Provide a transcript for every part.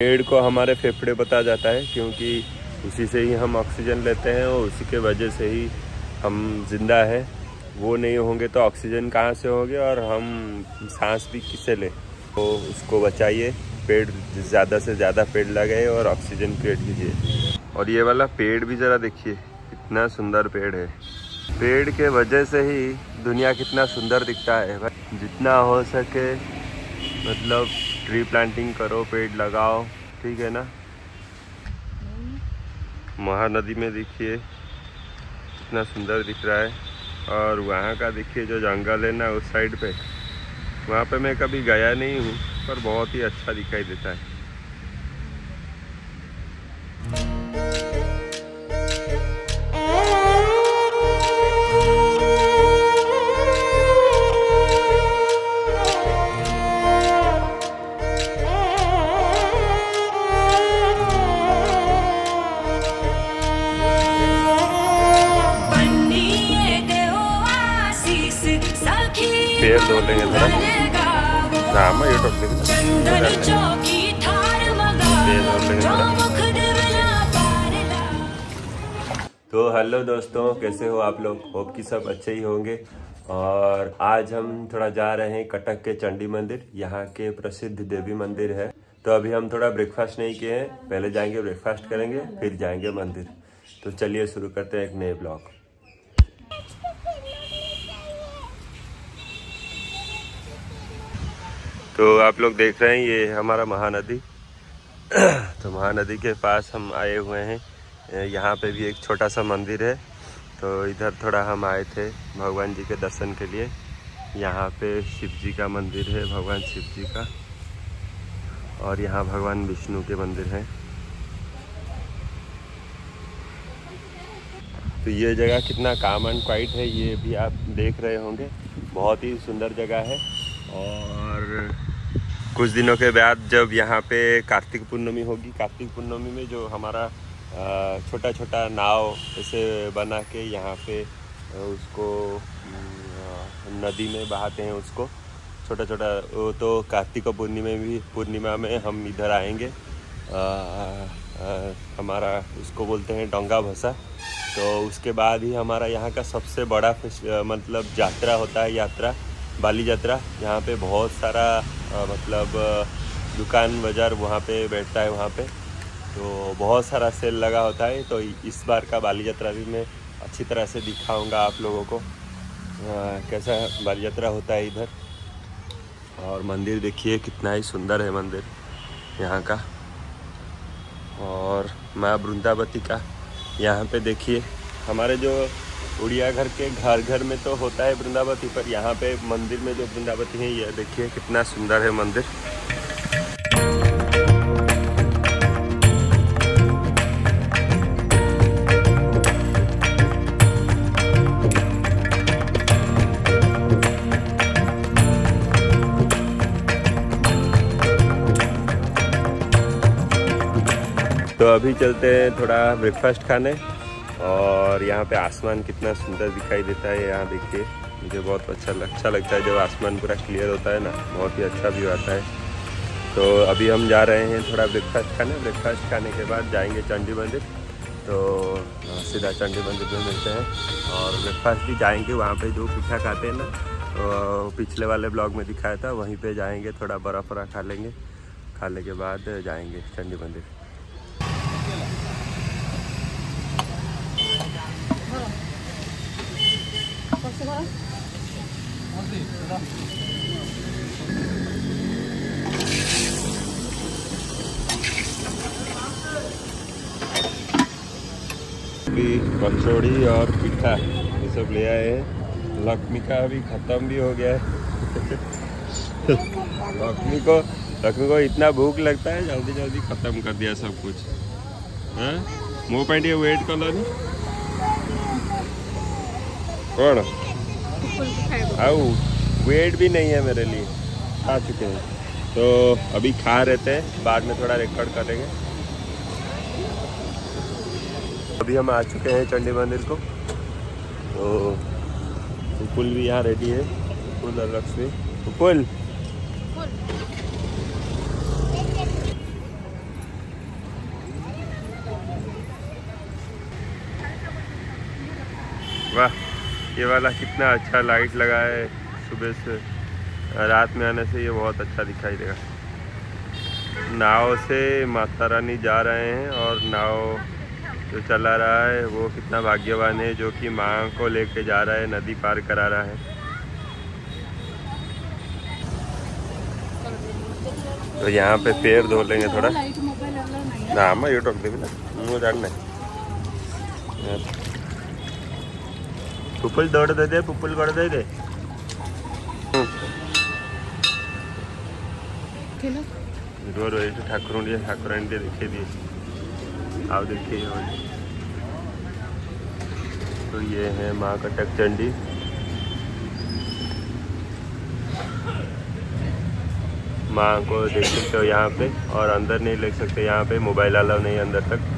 पेड़ को हमारे फेफड़े बता जाता है, क्योंकि उसी से ही हम ऑक्सीजन लेते हैं और उसी के वजह से ही हम ज़िंदा है। वो नहीं होंगे तो ऑक्सीजन कहाँ से होंगे और हम सांस भी किसे लें? तो उसको बचाइए, पेड़ ज़्यादा से ज़्यादा पेड़ लगाए और ऑक्सीजन क्रिएट कीजिए। और ये वाला पेड़ भी ज़रा देखिए, कितना सुंदर पेड़ है। पेड़ के वजह से ही दुनिया कितना सुंदर दिखता है। जितना हो सके मतलब ट्री प्लांटिंग करो, पेड़ लगाओ, ठीक है ना? महानदी में देखिए, कितना सुंदर दिख रहा है। और वहाँ का देखिए, जो जंगल है ना, उस साइड पे, वहाँ पे मैं कभी गया नहीं हूँ, पर बहुत ही अच्छा दिखाई देता है। तो हेलो दोस्तों, कैसे हो आप लोग? होप कि सब अच्छे ही होंगे। और आज हम थोड़ा जा रहे हैं कटक के चंडी मंदिर। यहाँ के प्रसिद्ध देवी मंदिर है। तो अभी हम थोड़ा ब्रेकफास्ट नहीं किए हैं। पहले जाएँगे ब्रेकफास्ट करेंगे, फिर जाएँगे मंदिर। तो चलिए शुरू करते हैं एक नए ब्लॉग तो आप लोग देख रहे हैं, ये हमारा महानदी। तो महानदी के पास हम आए हुए हैं। यहाँ पे भी एक छोटा सा मंदिर है। तो इधर थोड़ा हम आए थे भगवान जी के दर्शन के लिए। यहाँ पे शिव जी का मंदिर है, भगवान शिव जी का। और यहाँ भगवान विष्णु के मंदिर हैं। तो ये जगह कितना काम एंड क्वाइट है, ये भी आप देख रहे होंगे। बहुत ही सुंदर जगह है। और कुछ दिनों के बाद जब यहाँ पे कार्तिक पूर्णमी होगी कार्तिक पूर्णमी में जो हमारा छोटा छोटा नाव ऐसे बना के यहाँ पे उसको नदी में बहाते हैं उसको छोटा छोटा वो तो कार्तिक पूर्णिमा भी पूर्णिमा में हम इधर आएँगे। आ, आ, हमारा उसको बोलते हैं डोंगा भसा। तो उसके बाद ही हमारा यहाँ का सबसे बड़ा मतलब यात्रा होता है यात्रा बाली यात्रा। यहाँ पे बहुत सारा मतलब दुकान बाज़ार वहाँ पे बैठता है वहाँ पे। तो बहुत सारा सेल लगा होता है तो इस बार का बाली यात्रा भी मैं अच्छी तरह से दिखाऊँगा आप लोगों को। आ, कैसा बाली यात्रा होता है इधर? और मंदिर देखिए कितना ही सुंदर है मंदिर यहाँ का। और माँ वृंदावती का यहाँ पे देखिए हमारे जो उड़िया घर के घर घर में तो होता है वृंदावती, पर यहाँ पे मंदिर में जो वृंदावती है यह देखिए कितना सुंदर है मंदिर। तो अभी चलते हैं थोड़ा ब्रेकफास्ट खाने। और यहाँ पे आसमान कितना सुंदर दिखाई देता है यहाँ देखिए मुझे बहुत अच्छा अच्छा लगता है जब आसमान पूरा क्लियर होता है ना, बहुत ही अच्छा व्यू आता है। तो अभी हम जा रहे हैं थोड़ा ब्रेकफास्ट खाने ब्रेकफास्ट खाने के बाद जाएँगे चंडी मंदिर। तो सीधा चंडी मंदिर में मिलते हैं। और ब्रेकफास्ट भी जाएँगे, वहाँ पे जो पीठा खाते हैं ना तो पिछले वाले ब्लॉग में दिखाया था, वहीं पे जाएँगे, थोड़ा बर्फ़ वरा खा लेंगे। खाने के बाद जाएँगे चंडी मंदिर। कचौड़ी और पिठा, ये सब ले आए लक्ष्मी का अभी ख़त्म भी हो गया है। लक्ष्मी को लक्ष्मी को इतना भूख लगता है, जल्दी जल्दी ख़त्म कर दिया सब कुछ। हाँ? मो पैंट ये वेट कलर कौन? आओ वेट भी नहीं है मेरे लिए। खा चुके हैं। तो अभी खा रहे थे बाद में थोड़ा रिकॉर्ड करेंगे अभी हम आ चुके हैं चंडी मंदिर को। तो पुल भी यहाँ रेडी है। उपुल अलग से पुल ये वाला कितना अच्छा लाइट लगा है। सुबह से रात में आने से ये बहुत अच्छा दिखाई देगा। नाव से माता रानी जा रहे हैं और नाव जो चला रहा है वो कितना भाग्यवान है जो कि माँ को लेके जा रहा है नदी पार करा रहा है। तो यहाँ पे पैर धो लेंगे थोड़ा। ना अम्मा ये टोक देवी ना मुझे जानना पुपुल दौड़ दे दे पुपुल गड़ दे दे। रो रो ऐसे ठाकुर ठाकुराणी दिखे दिए आओ देखिए तो ये है माँ कटक चंडी। माँ को देख सकते हो यहाँ पे और अंदर नहीं ले सकते यहाँ पे मोबाइल अलाउ नहीं अंदर तक।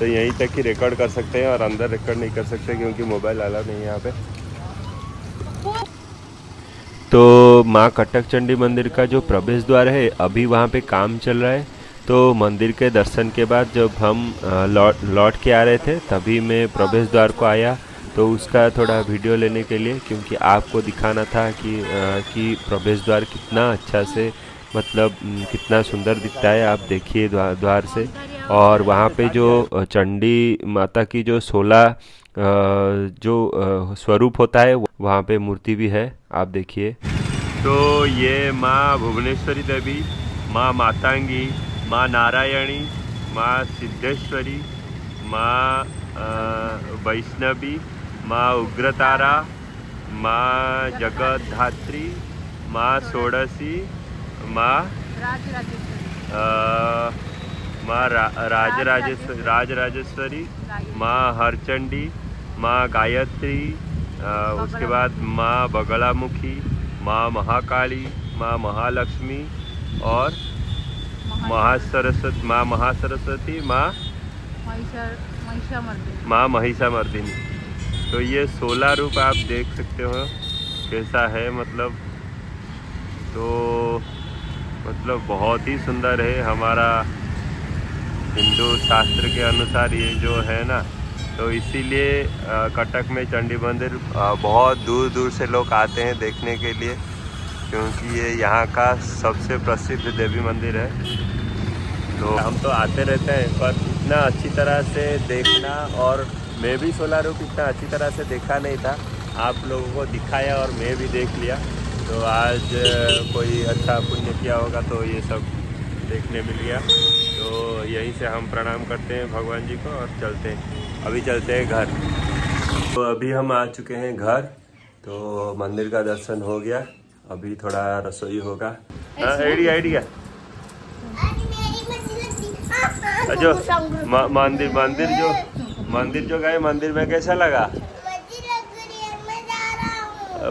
तो यहीं तक ही रिकॉर्ड कर सकते हैं और अंदर रिकॉर्ड नहीं कर सकते क्योंकि मोबाइल अलाउ नहीं है यहाँ पे। तो माँ कटक चंडी मंदिर का जो प्रवेश द्वार है अभी वहाँ पे काम चल रहा है। तो मंदिर के दर्शन के बाद जब हम लौट लौट के आ रहे थे तभी मैं प्रवेश द्वार को आया। तो उसका थोड़ा वीडियो लेने के लिए क्योंकि आपको दिखाना था कि आ, कि प्रवेश द्वार कितना अच्छा से मतलब कितना सुंदर दिखता है। आप देखिए द्वार द्वार से। और वहाँ पे जो चंडी माता की जो सोलह जो स्वरूप होता है वहाँ पे मूर्ति भी है आप देखिए। तो ये माँ भुवनेश्वरी देवी माँ मातांगी माँ नारायणी माँ सिद्धेश्वरी माँ वैष्णवी माँ उग्रतारा माँ जगतधात्री माँ षोडशी माँ माँ राज राजेश्वरी राज राजेश्वरी माँ हरचंडी माँ गायत्री उसके बाद माँ बगलामुखी माँ महाकाली माँ महालक्ष्मी और महासरस्वती माँ महासरस्वती माँ माँ महिषा मर्दिनी तो ये सोलह रूप आप देख सकते हो। कैसा है मतलब? तो मतलब बहुत ही सुंदर है हमारा हिंदू शास्त्र के अनुसार ये जो है ना तो इसीलिए कटक में चंडी मंदिर बहुत दूर दूर से लोग आते हैं देखने के लिए, क्योंकि ये यहाँ का सबसे प्रसिद्ध देवी मंदिर है। तो हम तो आते रहते हैं, पर इतना अच्छी तरह से देखना और मैं भी सोलह रूप इतना अच्छी तरह से देखा नहीं था। आप लोगों को दिखाया और मैं भी देख लिया। तो आज कोई अच्छा पुण्य किया होगा तो ये सब देखने मिल गया। तो यहीं से हम प्रणाम करते हैं भगवान जी को और चलते हैं। अभी चलते हैं घर। तो अभी हम आ चुके हैं घर। तो मंदिर का दर्शन हो गया। अभी थोड़ा रसोई होगा। हाँ आइडिया आइडिया। जो मंदिर मंदिर जो मंदिर जो गए मंदिर में कैसा लगा?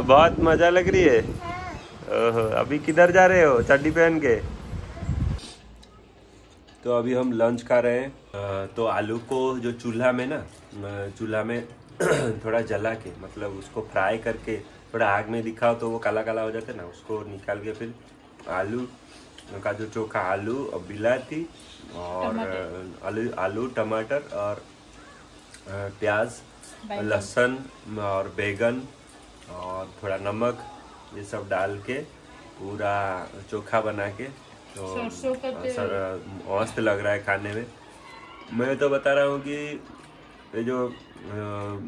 बहुत मज़ा लग रही है। ओहो अभी किधर जा रहे हो? चड्डी पहन के? तो अभी हम लंच खा रहे हैं। तो आलू को जो चूल्हा में ना चूल्हा में थोड़ा जला के मतलब उसको फ्राई करके थोड़ा आग में दिखाओ तो वो काला काला हो जाता है ना उसको निकाल के फिर आलू का जो चोखा आलू और बिलाती और आलू आलू टमाटर और प्याज लहसुन और बैगन और थोड़ा नमक ये सब डाल के पूरा चोखा बना के तो मस्त लग रहा है खाने में। मैं तो बता रहा हूँ कि ये जो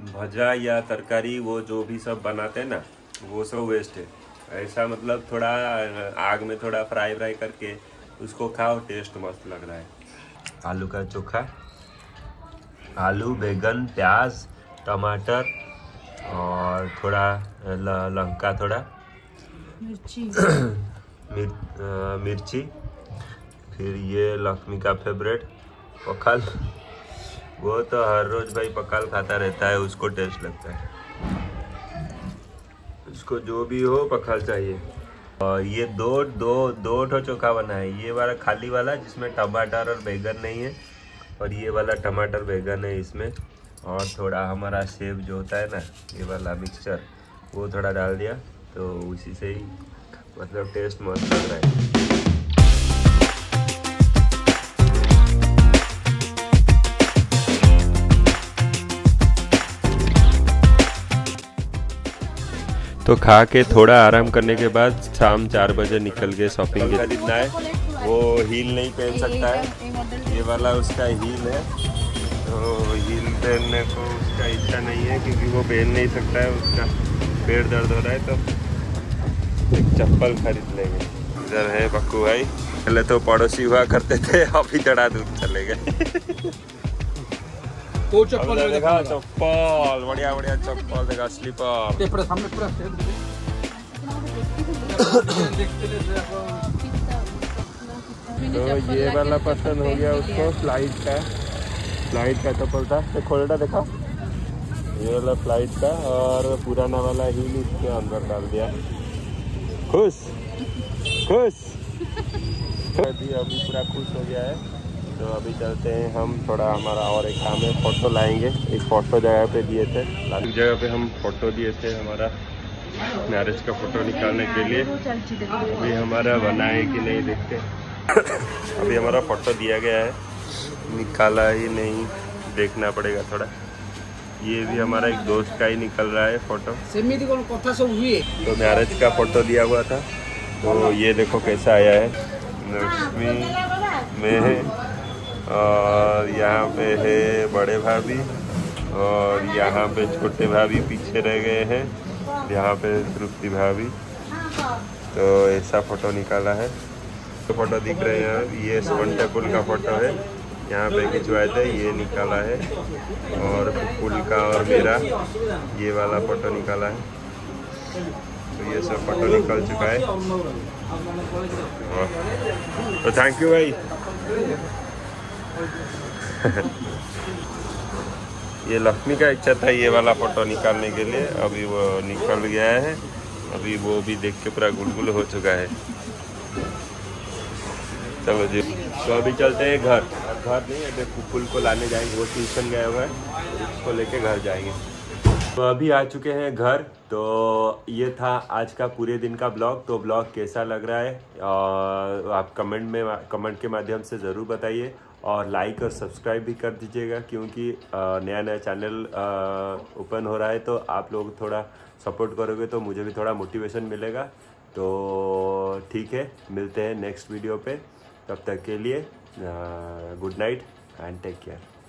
भजा या तरकारी वो जो भी सब बनाते हैं ना वो सब वेस्ट है। ऐसा मतलब थोड़ा आग में थोड़ा फ्राई फ्राई करके उसको खाओ टेस्ट मस्त लग रहा है। आलू का चोखा आलू बैगन प्याज टमाटर और थोड़ा लंका थोड़ा। मिर्ची। मिर, मिर्ची फिर ये लक्ष्मी का फेवरेट पखाल। वो तो हर रोज भाई पकाल खाता रहता है उसको टेस्ट लगता है। उसको जो भी हो पखाल चाहिए। और ये दो दो दो ठो चोखा बना है। ये वाला खाली वाला जिसमें टमाटर और बैगन नहीं है और ये वाला टमाटर बैगन है इसमें। और थोड़ा हमारा सेब जो होता है ना ये वाला मिक्सचर वो थोड़ा डाल दिया तो उसी से ही मतलब टेस्ट मस्त लग रहा है। तो खा के थोड़ा आराम करने के बाद शाम चार बजे निकल गए शॉपिंग खरीदना है वो हील नहीं पहन सकता है। ये वाला उसका हील है। तो हील पहनने को उसका इच्छा नहीं है क्योंकि वो पहन नहीं सकता है उसका पेट दर्द हो रहा है तो एक चप्पल खरीद लेंगे। इधर है बक्कू भाई। पहले तो पड़ोसी हुआ करते थे अभी चढ़ा दूर चले गए। तो चप्पल देखा चप्पल बढ़िया बढ़िया चप्पल देखा स्लीपर। तो ये वाला पसंद हो गया उसको फ़्लाइट का। फ़्लाइट का चप्पल था। तो देखा? ये वाला फ़्लाइट का और पुराना वाला ही इसके अंदर डाल दिया। खुश? खुश? अभी अभी पूरा खुश हो गया है। तो अभी चलते हैं हम, थोड़ा हमारा और एक काम है फ़ोटो लाएँगे। एक फ़ोटो जगह पे दिए थे। जगह पे हम फ़ोटो दिए थे हमारा मैरिज का फ़ोटो निकालने के लिए। अभी हमारा बना है कि नहीं देखते। अभी हमारा फ़ोटो दिया गया है। निकाला ही नहीं, देखना पड़ेगा थोड़ा। ये भी हमारा एक दोस्त का ही निकल रहा है फ़ोटो। तो मैरिज का फ़ोटो दिया हुआ था। तो ये देखो कैसा आया है। लक्ष्मी में है और यहाँ पे है बड़े भाभी और यहाँ पे छोटे भाभी पीछे रह गए हैं। यहाँ पे तृप्ति भाभी। तो ऐसा फ़ोटो निकाला है। तो फ़ोटो दिख रहे हैं। ये स्वर्ण टेबुल का फ़ोटो है। यहाँ पे खिंचवाए थे ये निकाला है। और पुल का और मेरा, ये वाला फ़ोटो निकाला है। तो ये सब फ़ोटो निकल चुका है। तो थैंक यू भाई। ये लक्ष्मी का इच्छा था ये वाला फ़ोटो निकालने के लिए। अभी वो निकल गया है। अभी वो भी देख के पूरा गुलगुल हो चुका है। चलो जी। तो अभी चलते हैं घर। घर नहीं अभी पुल को लाने जाएँगे, वो ट्यूशन गया हुआ है, उसको लेके घर जाएँगे। तो अभी आ चुके हैं घर तो ये था आज का पूरे दिन का ब्लॉग। तो ब्लॉग कैसा लग रहा है, और आप कमेंट में, कमेंट के माध्यम से ज़रूर बताइए, और लाइक और सब्सक्राइब भी कर दीजिएगा, क्योंकि नया नया चैनल ओपन हो रहा है तो आप लोग थोड़ा सपोर्ट करोगे तो मुझे भी थोड़ा मोटिवेशन मिलेगा। तो ठीक है, मिलते हैं नेक्स्ट वीडियो पे, तब तक के लिए। Good night and take care